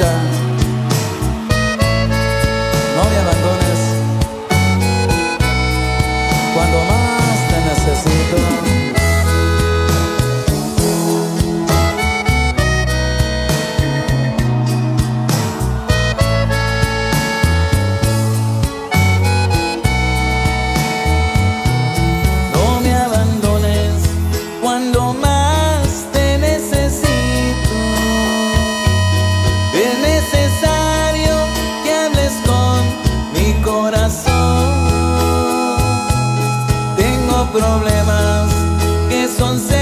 done problemas que son serios.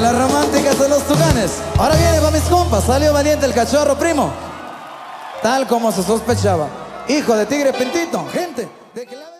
las románticas de los tucanes. Ahora viene para mis compas, salió valiente el cachorro primo. Tal como se sospechaba. Hijo de tigre pintito, gente de.